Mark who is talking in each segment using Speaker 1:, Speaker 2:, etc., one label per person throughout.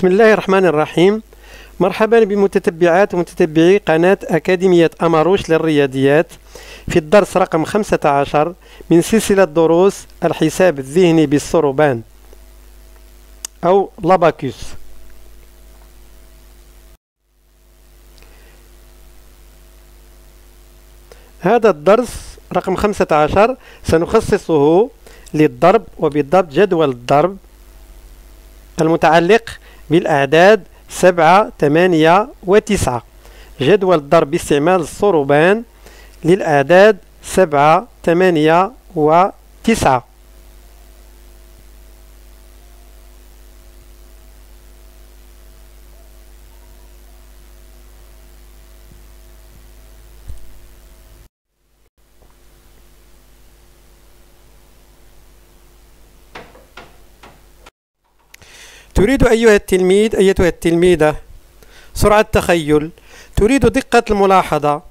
Speaker 1: بسم الله الرحمن الرحيم. مرحبا بمتتبعات ومتتبعي قناة أكاديمية أماروش للرياضيات في الدرس رقم 15 من سلسلة دروس الحساب الذهني بالصروبان أو لاباكوس هذا الدرس رقم 15 سنخصصه للضرب وبالضبط جدول الضرب المتعلق بالأعداد سبعة ثمانية وتسعة. جدول الضرب باستعمال الصروبان للأعداد سبعة ثمانية وتسعة. تريد أيها التلميذ أيتها التلميذة سرعة التخيل. تريد دقة الملاحظة.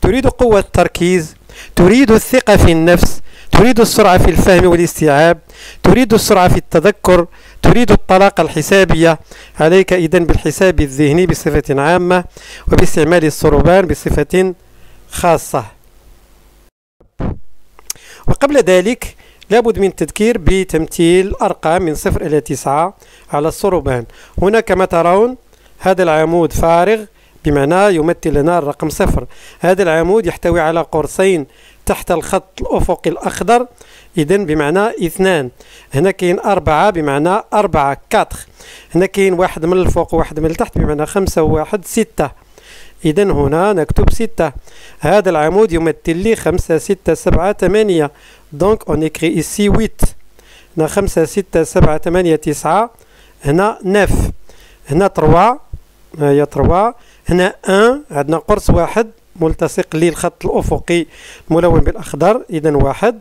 Speaker 1: تريد قوة التركيز. تريد الثقة في النفس. تريد السرعة في الفهم والاستيعاب. تريد السرعة في التذكر. تريد الطلاقة الحسابية. عليك إذن بالحساب الذهني بصفة عامة وباستعمال الصروبان بصفة خاصة. وقبل ذلك لابد من التذكير بتمثيل أرقام من صفر إلى تسعة على الصروبان. هنا كما ترون هذا العمود فارغ بمعنى يمثل لنا الرقم صفر. هذا العمود يحتوي على قرصين تحت الخط الأفقي الأخضر إذا بمعنى اثنان. هنا كاين أربعة بمعنى أربعة كاتخ. هنا كاين واحد من الفوق وواحد من التحت بمعنى خمسة وواحد ستة. إذا هنا نكتب ستة. هذا العمود يمثل لي خمسة ستة سبعة ثمانية. donc on écrit ici 8 هنا خمسة ستة سبعة ثمانية تسعة. هنا neuf هنا trois هي trois هنا un عندنا قرص واحد. ملتصق للخط الأفقي ملون بالأخضر. إذا واحد.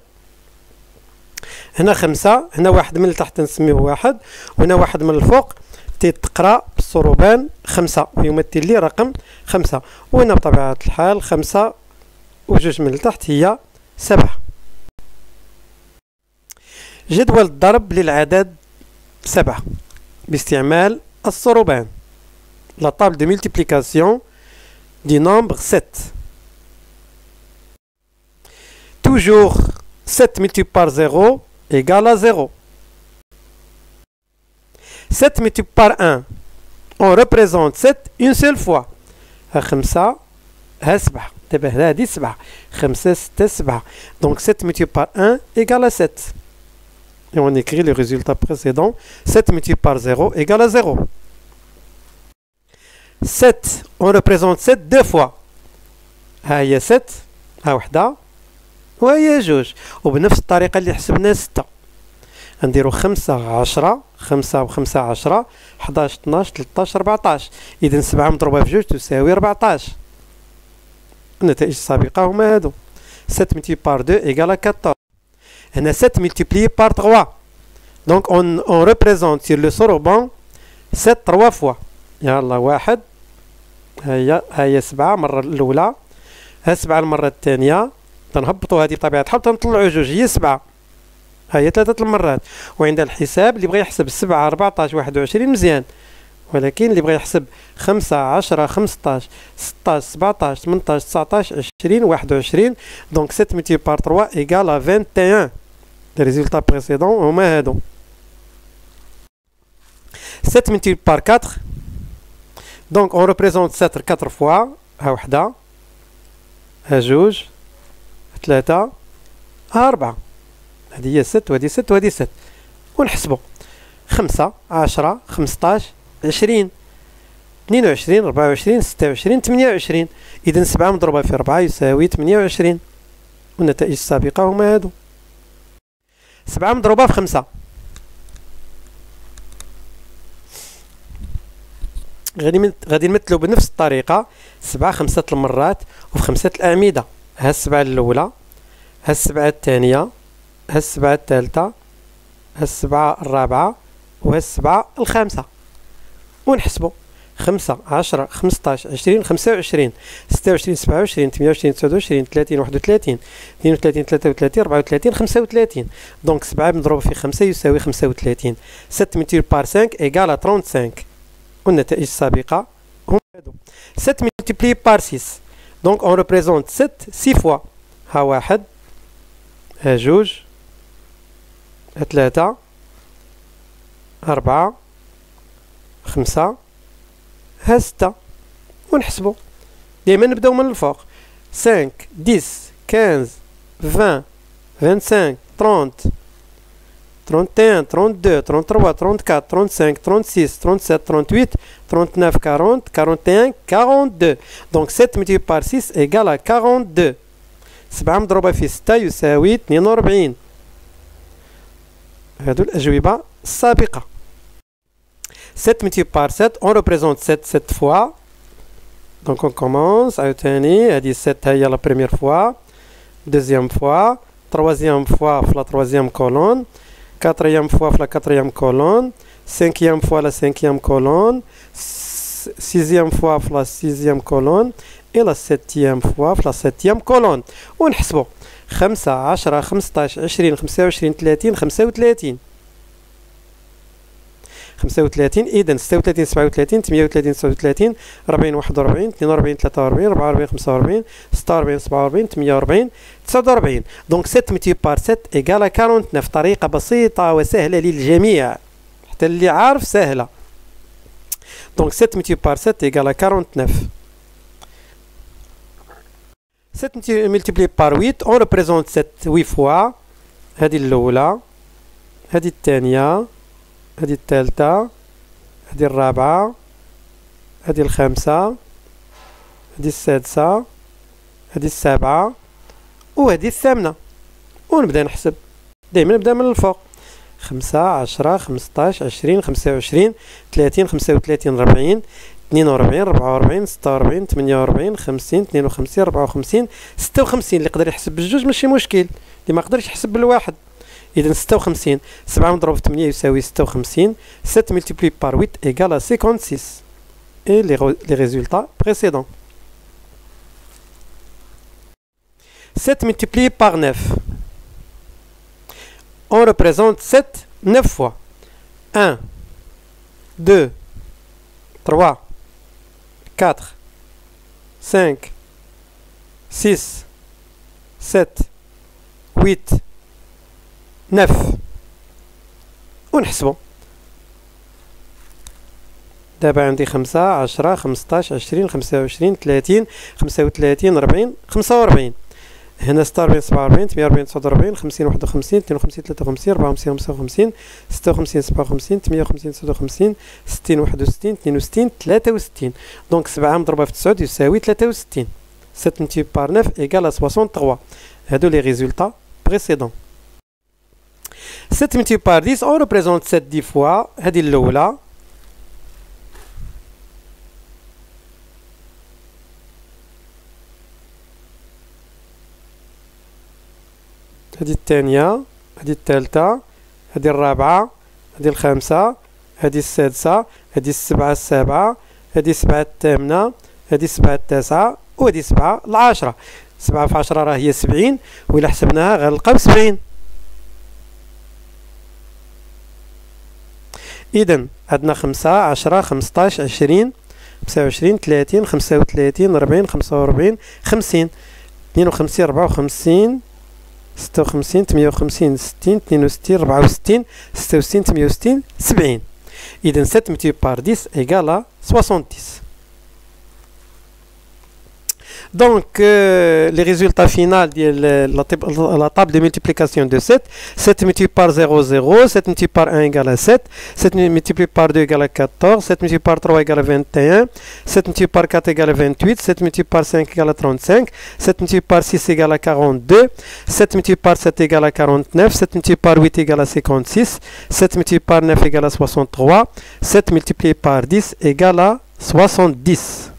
Speaker 1: هنا خمسة. هنا واحد من التحت نسميه واحد. وهنا واحد من الفوق. تقرا بالصروبان خمسة ويمثل لي رقم خمسة. وهنا بطبيعة الحال خمسة؟ وجوج من التحت هي سبعة. جدول الضرب للعدد سبعة. باستعمال الصروبان la table de multiplication du nombre 7 toujours 7 multiplié par 0 égale à 0 7 multiplié par 1 on représente 7 une seule fois خمسة ها سبعة دابا هذه سبعة خمسة ستة سبعة donc 7 multiplié par 1 égale à 7 et on écrit le résultat précédent 7 multiplié par 0 égale à 0 7 on représente 7 deux fois ها هي 7 ها وحدة وهي جوج وبنفس الطريقة اللي حسبنا 6 نديرو 5 10 5 و 5 10 11 12 13 14 إذا 7 مضروبة في جوج تساوي 14 النتائج السابقة هما هادو. 7 multiplié par 2 égale à 14 هنا 7 multiplié par 3 donc on, on représente sur le soroban 7 3 fois يلا واحد. هيا هيا سبعة المرة الأولى. ها سبعة المرة الثانية. تنهبطوا هذه بطبيعة الحال تنطلعوا جوج. هي سبعة. هيا ثلاثة المرات. وعند الحساب اللي بغى يحسب سبعة أربعتاش واحد وعشرين مزيان. ولكن اللي بغى يحسب خمسة عشرة خمسطاش ستاش سبعتاش ثمنتاش تسعتاش عشرين واحد وعشرين. donc sept multiplié par trois égale à vingt et un les résultats précédents هما هادو. sept multiplié par quatre donc on représente 7 4 fois ها وحده ها جوج ثلاثة ها أربعة هذه هي ست وهذه ست وهذه ست ونحسبو. خمسة عشرة خمسطاش عشرين. اثنين وعشرين ربعة وعشرين ستة وعشرين ثمانية وعشرين. إذا سبعة مضروبة في ربعة يساوي ثمانية وعشرين. والنتائج السابقة هما هادو. سبعة مضروبة في خمسة. غادي غادي نمثلو بنفس الطريقة. سبعة خمسة المرات وفي خمسة الأعمدة. ها السبعة الأولى. ها السبعة الثانية. ها السبعة الثالثة ها السبعة الرابعة وها السبعة الخامسة. ونحسبو. خمسة عشرة خمسطاش عشرين خمسة وعشرين ستة وعشرين سبعة وعشرين ثمانية وعشرين تسعة وعشرين ثلاثين واحد وثلاثين اثنين وثلاثين ثلاثة وثلاثين أربعة وثلاثين خمسة وثلاثين. دونك سبعة مضروبة في خمسة يساوي خمسة وثلاثين. sept multiplié par cinq égale trente-cinq والنتائج السابقة هم هادو. 7 multiplié par 6 donc on représente 7 6 fois. ها واحد. ها جوج. ثلاثة أربعة خمسة ها ستة ونحسبو. دايما نبداو من الفوق. 5 10 15 20 25 30 31, 32, 33, 34, 35, 36, 37, 38, 39, 40, 41, 42 Donc 7 multiplié par 6 égale à 42 7 مضروبة في 6 يساوي 42 هادو الأجوبة السابقة 7 multiplié par 7 on représente 7 7 fois donc on commence عاوتاني هادي 7 هي la première fois deuxième fois troisième fois في la troisième colonne quatrième fois la quatrième colonne, cinquième fois la cinquième colonne, sixième fois la sixième colonne et la septième fois la septième colonne ونحسبوا خمسة عشرة خمسطاش عشرين خمسة وعشرين ثلاثين خمسة وثلاثين. خمسة وثلاثين إذا ستة وثلاثين سبعة وثلاثين ثمانية وثلاثين تسعة وثلاثين ربعين واحد وربعين اثنين وربعين ثلاثة وربعين ربعة وربعين خمسة وربعين ستة وربعين سبعة وربعين ثمانية وربعين تسعة وربعين donc sept multiplié par sept égale à quarante-neuf طريقة بسيطة وسهلة للجميع حتى اللي عارف سهلة donc sept multiplié par sept égale à quarante-neuf 7 multiplié par 8 on représente 7 8 fois هذه الأولى هذه الثانية هذه الثالثة هذه الرابعة هذه الخامسة هذه السادسة هذه السابعة وهذه الثامنة ونبدا نحسب دائما نبدا من الفوق خمسة عشرة خمسطاش عشرين خمسة وعشرين ثلاثين خمسة وثلاثين ربعين اثنين وربعين ربعة وربعين ستة وربعين ثمانية وربعين خمسين اثنين وخمسين ربعة وخمسين ستة وخمسين اللي يقدر يحسب بالجوج ماشي مشكل اللي ما يقدرش يحسب بالواحد. إذا 56 7 مضروب في 8 يساوي 56 7 multiplié par 8 égale à 56 et les, les résultats précédents. 7 multiplié par 9 on représente 7 9 fois. 1 2 3 4 5 6 7 8 9 ونحسبو. دابا عندي خمسة عشرة خمسطاش عشرين خمسة وعشرين ثلاثين خمسة وثلاثين ربعين خمسة هنا ستة وربعين سبعة وربعين ثمانية وربعين تسعة وربعين خمسين واحد وخمسين اثنين وخمسين ثلاثة وخمسين أربعة وخمسين خمسة وخمسين ستة وخمسين سبعة وخمسين ثمانية وخمسين تسعة وخمسين ستين واحد وستين اثنين وستين ثلاثة وستين. donc سبعة مضروبة في تسعود يساوي ثلاثة وستين. sept multiplié par neuf égale soixante-trois هادو les résultats précédents 7 multiplié par 10 on représente 7 10 fois. هذه الأولى هذه الثانية هذه الثالثة هذه الرابعة هذه الخامسة هذه السادسة هذه السبعة السابعة هذه السبعة الثامنة هذه السبعة التاسعة وهذه السبعة العاشرة. سبعة في عشرة راه هي سبعين وإلا حسبناها غنلقاو بسبعين إذا عندنا خمسة عشرة خمسطاش عشرين خمسة وعشرين ثلاثين خمسة وثلاثين ربعين خمسة وربعين خمسين. اثنين وخمسين ربعة وخمسين ستة وخمسين ثمانية وخمسين ستين اثنين وستين ربعة وستين ستة وستين ثمانية وستين سبعين. إذا sept multiplié par dix égale à soixante-dix Donc, euh, les résultats finaux de la, table de multiplication de 7, 7 multiplié par 0, 0, 7 multiplié par 1 égale à 7, 7 multiplié par 2 égale à 14, 7 multiplié par 3 égale à 21, 7 multiplié par 4 égale à 28, 7 multiplié par 5 égale à 35, 7 multiplié par 6 égale à 42, 7 multiplié par 7 égale à 49, 7 multiplié par 8 égale à 56, 7 multiplié par 9 égale à 63, 7 multiplié par 10 égale à 70.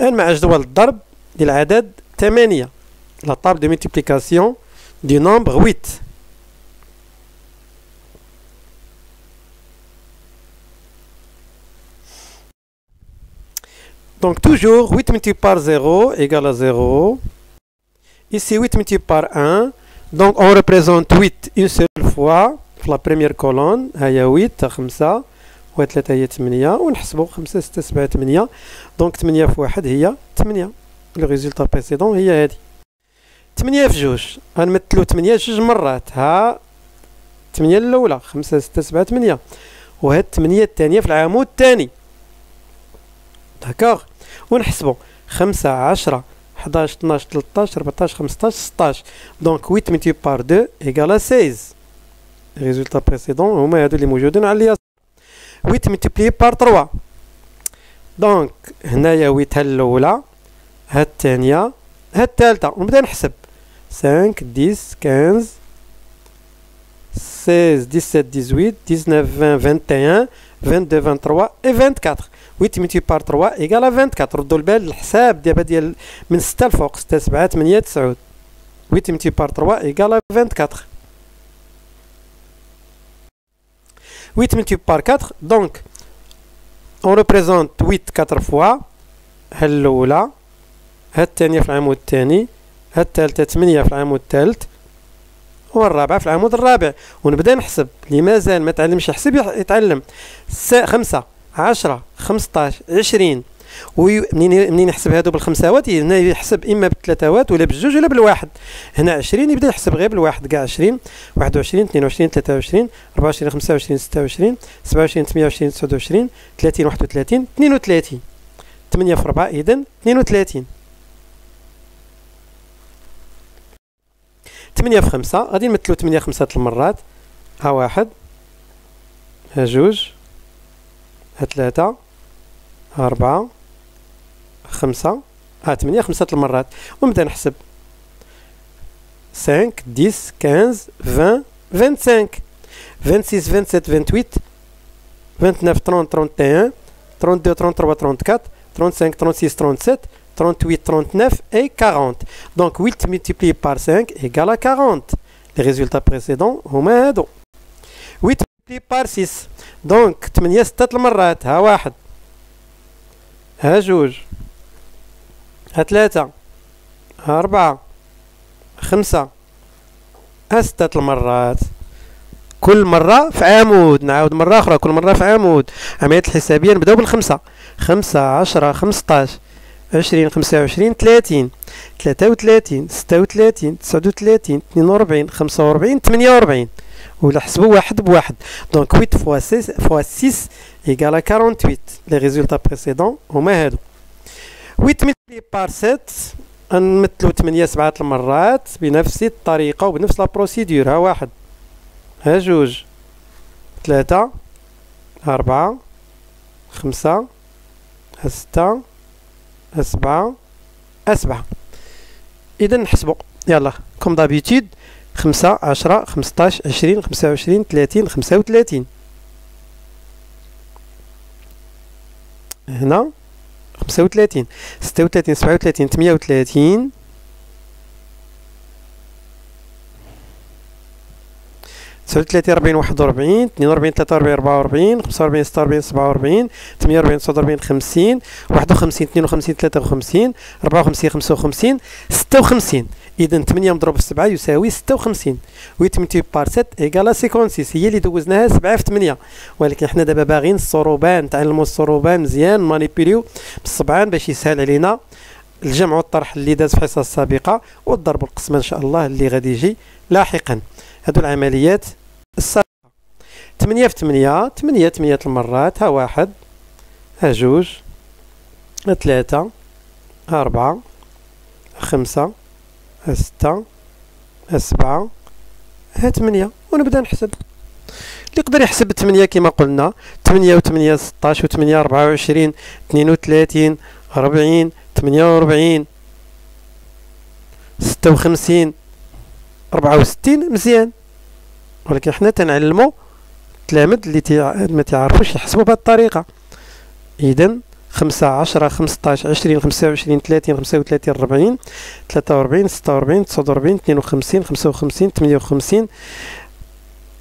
Speaker 1: الآن مع جدول الضرب للعدد 8 لا طاب دو ملتيبليكاسيون دي نومبر 8 Donc toujours 8 multiplié par 0 égale à 0. Ici 8 multiplié par 1. Donc on représente 8 une seule fois في la première colonne هيا 8 5 و 3 هي 8 ونحسبوا 5 6 7 8 donc 8 في 1 هي 8 le résultat précédent هي هذه 8 في جوج. غنمثلو 8 جوج مرات. ها 8 الأولى 5 6 7 8 وهاد 8 الثانية في العمود الثاني d'accord ونحسبوا 5 10 11 12 13 14 15 16 donc 8 multiplié par 2 égale 16 résultats précédents هما هادو اللي موجودين على اليسار 8 multiplié par 3 donc هنايا 8 ها الاولى ها الثانية ها الثالثه ونبدا نحسب 5 10 15 16 17 18 19 20 21 22 23 et 24 8 multiplié par 3 égale à 24 ردوا البال الحساب دابا ديال من 6 الفوق 6 7 8 9 8 multiplié par 3 égale à 24 8 multiplié par 4 donc on représente 8 4 fois. ها الأولى ها الثانية في العمود الثاني ها الثالثة 8 في العمود الثالث والرابعة في العمود الرابع. ونبدأ نحسب. اللي مازال ما تعلمش يحسب يتعلم. خمسة عشرة خمسطاش عشرين. ومنين منين يحسب هادو بالخمساوات هنا يحسب إما بالثلاثاوات ولا بالجوج ولا بالواحد. هنا 20 يبدا يحسب غير بالواحد. كاع 20 21 22 23 24 25 26 27 28 29 30 31 32 8 في 4 اذا 32 8 في 5 غادي نمثلو 8 خمسة المرات. ها واحد ها جوج ها ثلاثة ها أربعة خمسة؟ ها ثمانية خمسة المرات. ونبدا نحسب. 5 10 15 20 25 26 27 28 29 30 31 32 33 34 35 36 37 38, 39 et 40. Donc 8 multiplié par 5 égale à 40. Les résultats précédents هما هادو 8 multiplié par 6 دونك 8 ستة المرات. ها واحد. ها جوج. ها ثلاثة ها أربعة خمسة. ها ستة المرات. كل مرة في عمود نعاود مرة أخرى كل مرة في عمود عملية الحسابية نبدأو بالخمسة. خمسة عشرة خمسطاش. عشرين خمسة وعشرين ثلاثين. ثلاثة وثلاثين ستة وثلاثين تسعة وثلاثين اثنين وربعين خمسة وربعين ثمانية وربعين ولا حسبوا واحد بواحد. donc 8 fois 6 fois 6 égale 48 les résultats précédents هما هادو. 8 multiplié par 7 نمثلو 8 سبعة المرات بنفس الطريقة وبنفس la procédure ها واحد ها جوج ثلاثة أربعة خمسة ها ستة سبعة أسبعة إذا نحسبو. يلا كوم دابيتود خمسة عشرة خمسطاش عشرين خمسة وعشرين ثلاثين خمسة وثلاثين. هنا. خمسة وثلاثين ستة وثلاثين سبعة وثلاثين ثمانية وثلاثين. 39 40 41 42 43 44 45 46 47 48 49 50 51 52 53 54 55 56 اذا 8 مضروب في 7 يساوي 56 و 8 par 7 égale 56 هي اللي دوزناها 7 في 8 ولكن حنا دابا باغيين السوروبان نتعلموا السوروبان مزيان manipuler بالصبعان باش يسهل علينا الجمع والطرح اللي داز في الحصة السابقة والضرب والقسمه إن شاء الله اللي غادي يجي لاحقا. هادو العمليات السابقة تمنية في تمنية تمنية تمنية المرات ها واحد ها جوج ها ثلاثة ها أربعة ها خمسة ها ستة ها سبعة ها تمنية. ونبدأ نحسب. اللي يقدر يحسب تمنية كما قلنا تمنية وتمنية ستاش وتمنية أربعة وعشرين اثنين وثلاثين أربعين ثمانية وأربعين ستة وخمسين أربعة وستين مزيان. ولكن حنا تنعلمو التلامذ اللي تي... ما تعرفوش يحسبوا بهذه الطريقة. اذا خمسة عشرة خمسطاش عشرين خمسة وعشرين ثلاثين خمسة وثلاثين ربعين ثلاثة وربعين ستة وربعين تسعة وربعين اثنين وخمسين خمسة وخمسين ثمانية وخمسين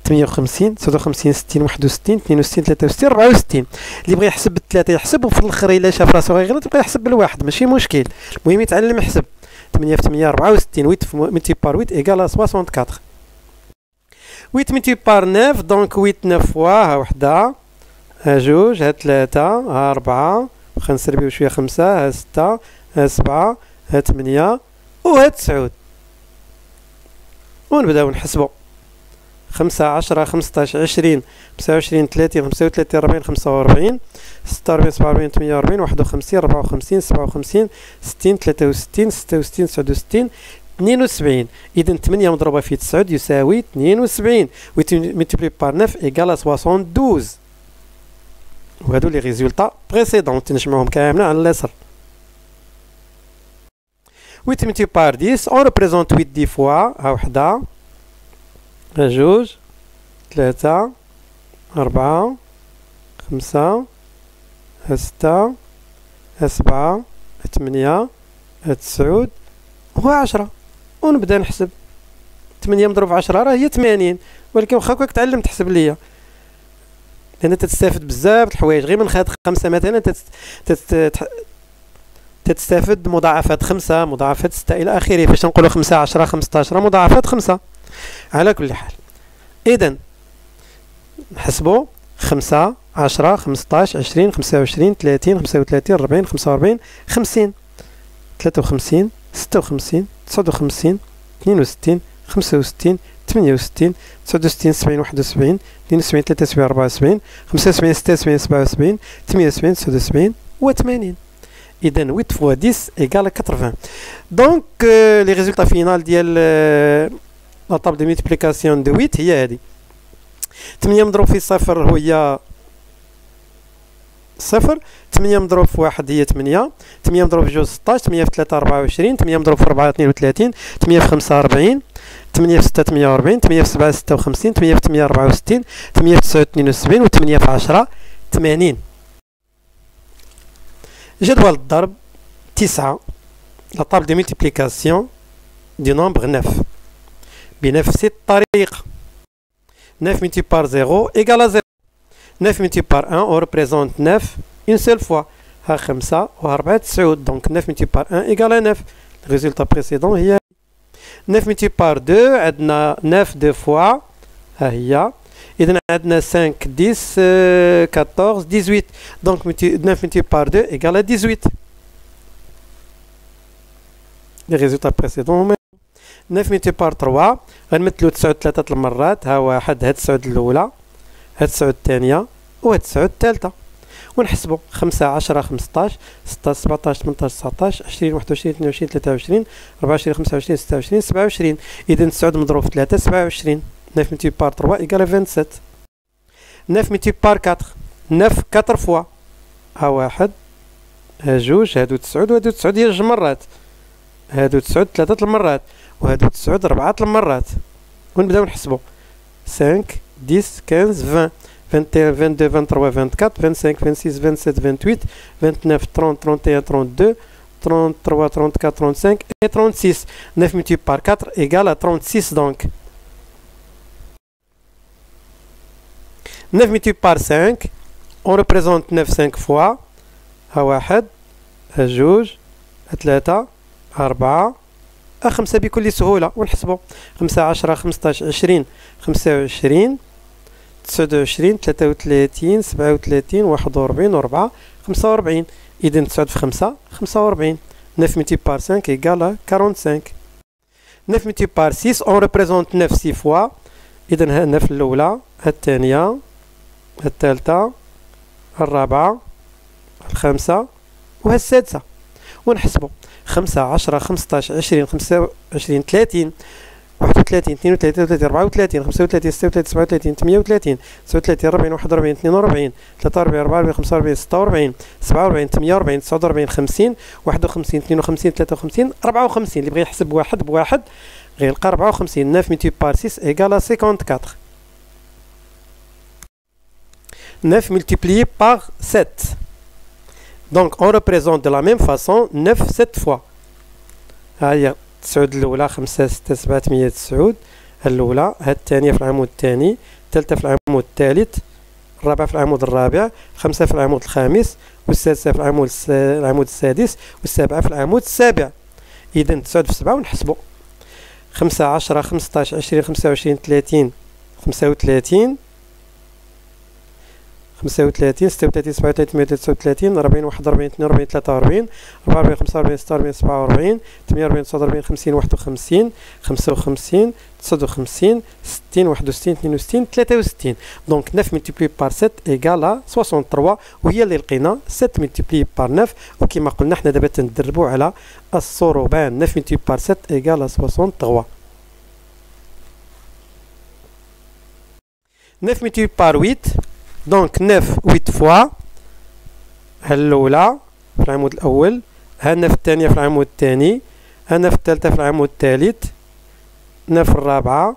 Speaker 1: 58 59 60 61 62 63 64 اللي بغى يحسب بالثلاثه يحسب وفي الآخر إلا شاف راسو غيغلط يبقى يحسب بالواحد ماشي مشكل. المهم يتعلم يحسب. 8 في 8 64 8 multiplié par 8 égale 64 8 multiplié par 9 donc 8 9 fois ها وحده ها جوج ها ثلاثة ها أربعة واخا نسربيو شوية خمسة ها ستة ها سبعة ها ثمانية وها تسعود ونبداو نحسبو خمسة عشرة خمسطاش عشرين خمسة وعشرين ثلاثين خمسة وثلاثين أربعين خمسة وأربعين ستة وأربعين سبعة وأربعين ثمانية وأربعين واحد وخمسين ربعة وخمسين سبعة وخمسين ستين ثلاثة وستين ستة وستين تسعة وستين اثنين وسبعين. إذا ثمانية مضروبة في تسعود يساوي اثنين وسبعين. huit multiplié par neuf égale soixante-douze وهادو les résultats précédents تنجمعهم كاملين على اليسر 8 multiplié par 10 on représente 8 10 fois ها وحدة. ها جوج ثلاثة أربعة خمسة ها ستة ها سبعة ها ثمانية ها تسعود وها عشرة ونبدا نحسب. ثمانية مضروب في عشرة راه هي ثمانين ولكن واخا هكاك تعلم تحسب ليا. لأن تتستافد بزاف د الحوايج غير من خاد خمسة مثلا تت... تت... تتستافد مضاعفات خمسة مضاعفات ستة إلى آخره. فاش نقولوا خمسة عشرة خمسطاشر مضاعفات خمسة. على كل حال. إذا نحسبوا خمسة عشرة خمسطاش عشرين خمسة وعشرين ثلاثين خمسة وثلاثين ربعين خمسة وأربعين خمسين. ثلاثة وخمسين ستة وخمسين. تسعة وخمسين اثنين وستين خمسة وستين ثمانية وستين تسعة وستين سبعين واحد وسبعين اثنين وسبعين ثلاثة وسبعين أربعة وسبعين خمسة وسبعين ستة وسبعين سبعة وسبعين ثمانية وسبعين تسعة وسبعين وثمانين. اذا 8 فوا 10 ايكال 80 Donc les résultats finals ديال la table de multiplication de 8 هي هذه 8 مضروب في صفر هي صفر 8 مضروب في واحد هي 8 8 مضروب في جوج 16 8 في 3 24 8 مضروب في 4 32 8 في 5 40 8 في 6 48 8 في 7 56 8 في 8 64 8 في 9 72 و 8 في 10 80 جدول الضرب 9 لا طابل دو ملتيبليكاسيون دي نومبر 9 بنفس الطريقة 9 ملتي بار 0 ايكال 9 multiplié par 1, on représente 9 une seule fois. Donc 9 multiplié par 1 égale à 9. Le résultat précédent est 9 multiplié par 2, on a 9 deux fois. إذا a 5 10 14 18 Donc 9 multiplié par 2 égale 18 les résultats précédents هما 9 multiplié par 3 غنمثلو 9 ثلاثة المرات ها واحد هاد 9 هاد 9 الثانية وهاد 9 الثالثة ونحسبو 5 10 15 16 17 18 19 20 21 22 23 24 25 26 27 إذا 9 مضروب في 3 27 9 multiplié par 3 égale à 27 9 multiplié par 4 9 4 fois ها واحد ها جوج هادو تسعود وهادو تسعود هي جوج مرات. هادو تسعود ثلاثة المرات وهادو تسعود ربعة المرات ونبداو نحسبو. 5 10 15 20 21 22 23 24 25 26 27 28 29 30 31 32 33 34 35 et 36 9 multiplié par 4 égale à 36 donc. 9 multiplié par 5 on représente 9 5 fois ها واحد ها جوج ها ثلاثة ها أربعة ها خمسة بكل سهولة ونحسبو خمسة عشرة خمسطاش عشرين خمسة وعشرين تسعود وعشرين تلاتة وتلاتين سبعة وتلاتين واحد وربعين وربعة خمسة وربعين إذن تسعود في خمسة خمسة وربعين neuf multiplié par cinq égale à quarante-cinq neuf multiplié par six on représente neuf six fois. إذن ها نف اللولة ها التانية ها التالتة ها الرابعة الخامسة وها السادسة. ونحسبو خمسة عشرة خمسطاش عشرين خمسة وعشرين تلاتين. 31 32 33 34 35 36 37 38 39 40 41 42 43 44 45 46 47 48 49 50 51 52 53 54 اللي بغى يحسب واحد بواحد غيلقى 54 9 multiplié par 6 égale 54 9 multiplié par 7 donc on représente de la même façon 9 sept fois ها هي تسعود الأولى خمسة ستة سبعة ثمانية تسعود الأولى هاد الثانية في العمود الثاني الثالثة في العمود الثالث الرابعة في العمود الرابع خمسة في العمود الخامس والسادسة في العمود العمود السادس والسابعة في العمود السابع. إذا تسعود في سبعة ونحسبو. خمسة عشرة خمسطاش عشرين خمسة وعشرين ثلاثين. خمسة وثلاثين خمسة وثلاثين ستة وثلاثين سبعة وثلاثين ثمانية وتسعة وثلاثين أربعين واحد وأربعين اثنين وأربعين ثلاثة وأربعين أربعة وأربعين خمسة وأربعين ستة وأربعين سبعة وأربعين ثمانية وأربعين تسعة وأربعين خمسين واحد وخمسين خمسة وخمسين تسعة وخمسين ستين واحد وستين اثنين وستين ثلاثة وستين. Donc neuf multiplié par sept égale soixante-trois وهي اللي لقينا sept multiplié par neuf وكما قلنا حنا دابا تندربوا على الصروبان neuf multiplié par sept égale soixante-trois neuf multiplié par huit donc 9 8 fois ها الأولى في العمود الأول ها ال neuf الثانية في العمود الثاني ها ال neuf الثالثة في العمود الثالث neuf الرابعة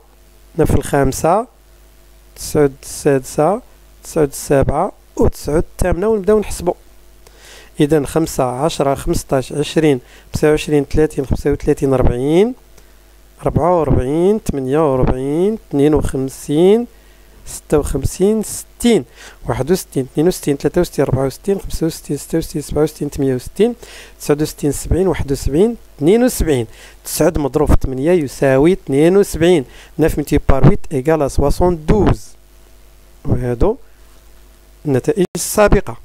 Speaker 1: neuf الخامسة تسعود السادسة تسعود السابعة وتسعود الثامنة ونبداو نحسبو إذا خمسة عشرة خمسطاش عشرين تسعة وعشرين ثلاثين خمسة وثلاثين ربعين ربعة وربعين ثمانية وربعين اثنين وخمسين ستة وخمسين ستين. واحد وستين اثنين وستين ثلاثة وستين أربعة وستين خمسة وستين ستة وستين سبعة وستين ثمانية وستين تسعة وستين سبعين واحد وسبعين اثنين وسبعين. تسعود مضروب في ثمانية يساوي اثنين وسبعين. neuf multiplié par huit égale soixante-douze وهادو النتائج السابقة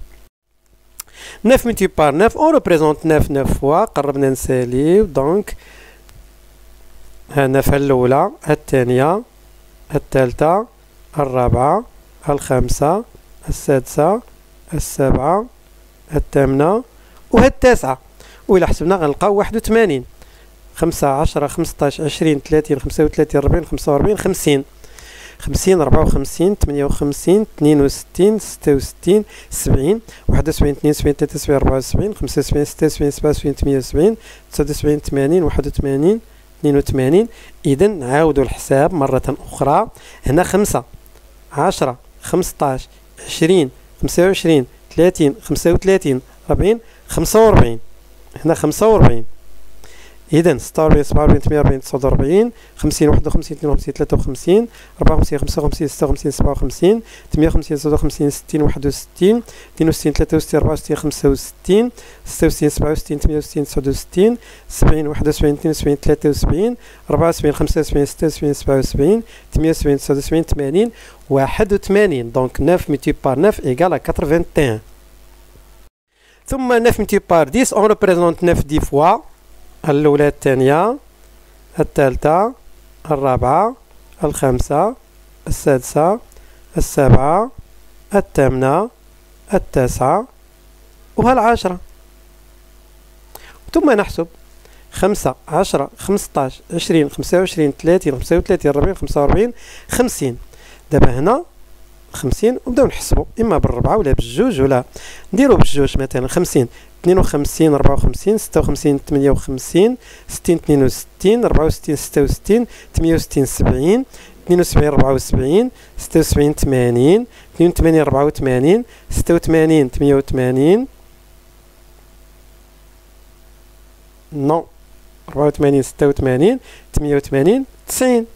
Speaker 1: neuf multiplié par neuf on représente neuf neuf fois. قربنا نساليو. donc ها neuf الأولى الثانية الثالثة. الرابعة الخامسة السادسة السابعة الثامنة التاسعة. وإلا حسبنا غنلقاو واحد وثمانين. خمسة عشرة خمسطاش عشرين ثلاثين خمسة وثلاثين ربعين خمسة وربعين خمسين. خمسين ربعة وخمسين ثمانية وخمسين اثنين وستين ستة وستين سبعين. واحد وسبعين اثنين وسبعين ثلاثة وسبعين أربعة وسبعين خمسة وسبعين ستة وسبعين سبعة وسبعين ثمانية وسبعين تسعة وسبعين ثمانين واحد وثمانين اثنين وثمانين. إذا نعاودو الحساب مرة أخرى. هنا خمسة. عشرة خمسطاش عشرين خمسة وعشرين ثلاثين خمسة وثلاثين ربعين خمسة وربعين هنا خمسة وربعين وستين ثلاثة وستين أربعة وستين خمسة وستين ستة وستين سبعة وستين ثمانية وستين تسعة وستين سبعين واحد وسبعين اثنين وسبعين ثلاثة وسبعين أربعة وسبعين خمسة وسبعين ستة وسبعين سبعة وسبعين ثمانية وسبعين تسعة وسبعين ثمانين واحد وثمانين. Donc 9 multiplié par 9 égale 81 ثم 9 multiplié par 10 on représente 9 dix fois الأولى الثانية الثالثة الرابعة الخامسة السادسة السابعة الثامنة التاسعة وهالعاشرة ثم نحسب خمسة عشرة خمسطاش عشرين خمسة وعشرين ثلاثين خمسة وثلاثين ربعين خمسة وأربعين خمسين. دابا هنا خمسين ونبداو نحسبو. إما بالربعة ولا بالجوج ولا نديرو بالجوج مثلا. خمسين اثنين وخمسين ربعة وخمسين ستة وخمسين ثمانية وخمسين ستين اثنين وستين ربعة وستين ستة وستين ثمانية وستين سبعين اثنين وسبعين ربعة وسبعين ستة وسبعين ثمانين اثنين وثمانين ربعة وثمانين ستة وثمانين ثمانية وثمانين. non ربعة وثمانين ستة وثمانين ثمانية وثمانين تسعين.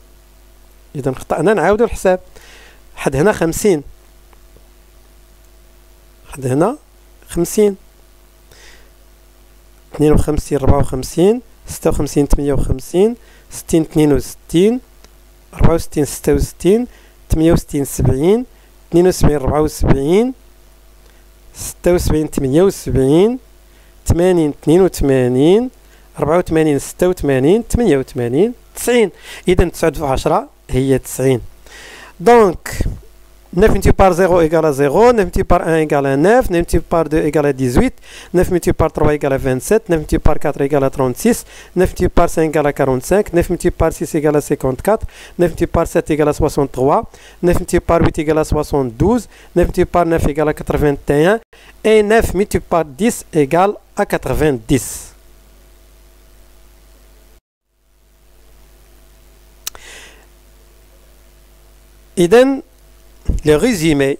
Speaker 1: إذا خطأنا نعاودو الحساب. حد هنا خمسين. حد هنا خمسين. اثنين وخمسين ربعة وخمسين ستة وخمسين ثمانية وخمسين ستين اثنين وستين ربعة وستين ستة وستين ثمانية وستين سبعين اثنين وسبعين ربعة وسبعين ستة وسبعين ثمانية وسبعين ثمانين اثنين وثمانين ربعة وثمانين ستة وثمانين ثمانية وثمانين تسعين. إذا تسعود في عشرة هي تسعين. Donc, 9 multiplié par 0 égale à 0, 9 multiplié par 1 égale à 9, 9 multiplié par 2 égale à 18, 9 multiplié par 3 égale à 27, 9 multiplié par 4 égale à 36, 9 multiplié par 5 égale à 45, 9 multiplié par 6 égale à 54, 9 multiplié par 7 égale à 63, 9 multiplié par 8 égale à 72, 9 multiplié par 9 égale à 81 et 9 multiplié par 10 égale à 90. إذا لو ريزيمي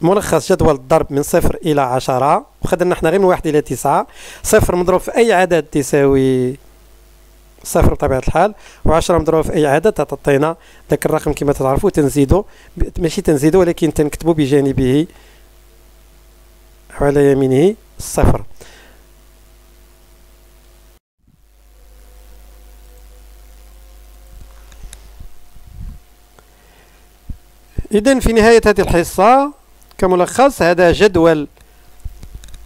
Speaker 1: ملخص جدول الضرب من صفر إلى عشرة وخدنا إحنا غير من واحد إلى تسعة. صفر مضروب في أي عدد تساوي صفر بطبيعة الحال وعشرة مضروبة في أي عدد تعطينا ذاك الرقم كما تعرفوا تنزيدو ماشي تنزيدو ولكن تنكتبو بجانبه على يمينه صفر. إذا في نهاية هذه الحصة كملخص هذا جدول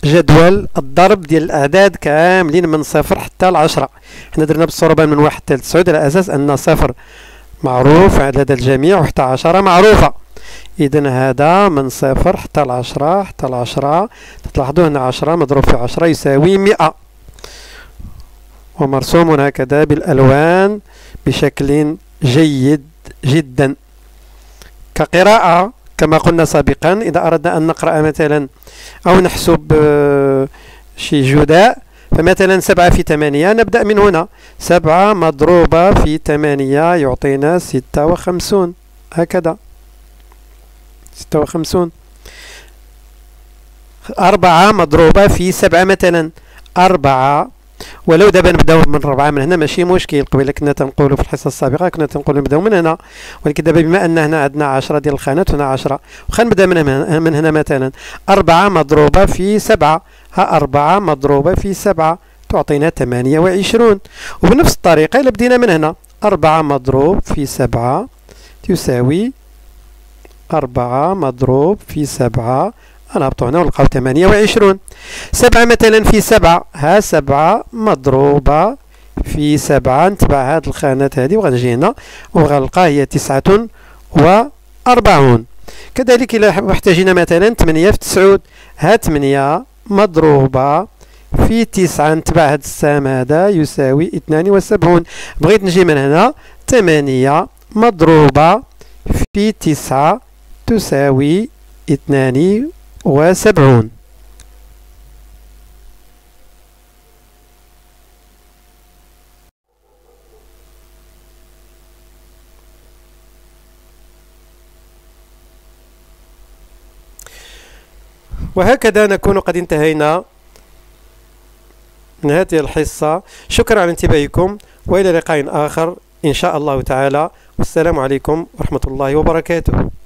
Speaker 1: جدول الضرب ديال الأعداد كاملين من صفر حتى العشرة. حنا درنا بالصوربان من واحد حتى لتسعود على أساس أن صفر معروف عدد الجميع وحتى عشرة معروفة. إذا هذا من صفر حتى العشرة حتى العشرة. تلاحظوا هنا عشرة مضروب في عشرة يساوي مئة. ومرسوم هكذا بالألوان بشكل جيد جدا. كقراءة كما قلنا سابقا إذا أردنا أن نقرأ مثلا أو نحسب آه، شي جداء فمثلا سبعة في ثمانية نبدأ من هنا. سبعة مضروبة في ثمانية يعطينا ستة وخمسون. هكذا. ستة وخمسون. أربعة مضروبة في سبعة مثلا. أربعة ولو دابا نبداو من ربعة من هنا ماشي مشكل قبيلة كنا تنقولوا في الحصة السابقة كنا تنقولوا نبداو من هنا. ولكن دابا بما أن هنا عندنا 10 ديال الخانات هنا 10 واخا نبدأ من هنا من هنا مثلا. 4 مضروبة في 7 ها 4 مضروبة في 7 تعطينا 28 وبنفس الطريقة إلا بدينا من هنا. 4 مضروب في 7 تساوي 4 مضروب في 7 نهبطوا هنا ونلقاو 28 سبعة مثلا في سبعة. ها سبعة مضروبة في سبعة. نتبع هاد الخانات هذه وغنجي هنا وغنلقى هي تسعة وأربعون. كذلك إلا احتاجنا مثلا ثمانية في تسعود ها ثمانية مضروبة في تسعة. نتبع هاد السام هذا يساوي اثنان وسبعون. بغيت نجي من هنا. ثمانية مضروبة في تسعة تساوي اثنان وسبعون. وهكذا نكون قد انتهينا من هذه الحصة. شكرا على انتباهكم وإلى لقاء آخر إن شاء الله تعالى. والسلام عليكم ورحمة الله وبركاته.